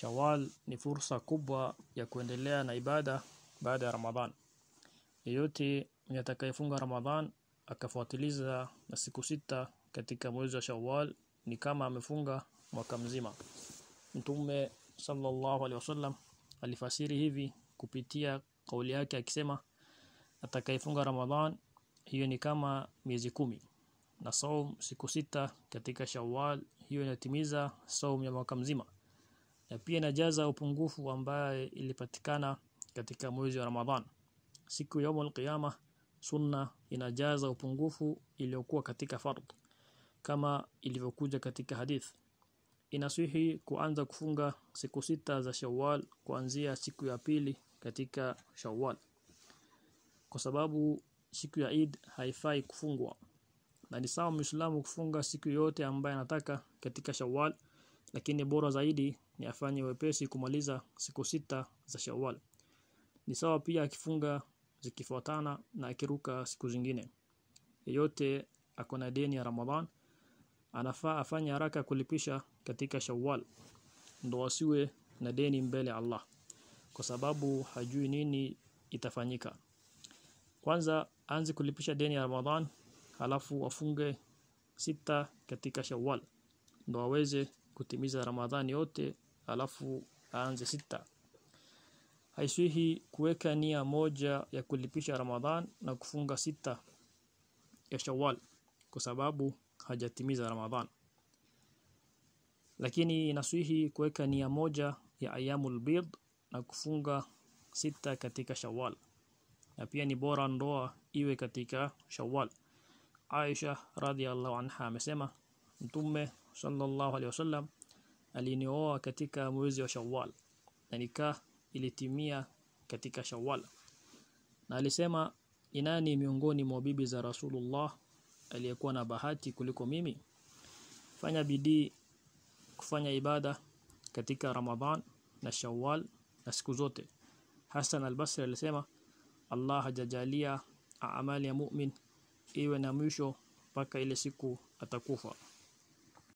Shawwal ni fursa kubwa ya kuendelea na ibada baada ya Ramadhan. Yeyote atakayefunga Ramadhan akafuatiliza na siku sita katika mwezi wa Shawwal ni kama amefunga mwaka mzima. Mtume sallallahu alaihi wasallam alifasiri hivi kupitia kauli yake akisema atakayefunga Ramadhan hiyo ni kama miezi kumi na saum siku sita katika Shawwal hiyo inatimiza saum ya mwaka mzima na pia inajaza upungufu ambaye ilipatikana katika mwezi wa Ramadhan. Siku ya qiyama sunna inajaza upungufu iliyokuwa katika fard kama ilivyokuja katika hadith. Inasihi kuanza kufunga siku sita za Shawwal kuanzia siku ya pili katika Shawwal. Kwa sababu siku ya Eid haifai kufungwa na ni sawa Muislamu kufunga siku yote ambayo anataka katika Shawwal lakini bora zaidi ni afanye wepesi kumaliza siku sita za Shawwal. Ni sawa pia akifunga zikifuatana na akiruka siku zingine. Yeyote akona deni ya Ramadhan anafaa afanye haraka kulipisha katika Shawwal ndo asiwe na deni mbele Allah kwa sababu hajui nini itafanyika. Kwanza anzi kulipisha deni ya Ramadhan halafu afunge sita katika Shawwal ndo aweze kutimiza Ramadhani yote halafu aanze sita. Haiswihi kuweka nia moja ya kulipisha Ramadhan na kufunga sita ya Shawwal kwa sababu hajatimiza Ramadhan. Lakini inaswihi kuweka nia moja ya ayamul bid na kufunga sita katika Shawwal. Na pia ni bora ndoa iwe katika Shawwal. Aisha radhiallahu anha amesema Mtume sallallahu alaihi wasallam alinioa katika mwezi wa Shawwal na nikah ilitimia katika Shawwal. Na alisema inani miongoni mwa bibi za Rasulullah aliyekuwa na bahati kuliko mimi? Fanya bidii kufanya ibada katika Ramadhan na Shawwal na siku zote. Hassan al-Basri alisema Allah hajajalia amali ya mu'min iwe na mwisho mpaka ile siku atakufa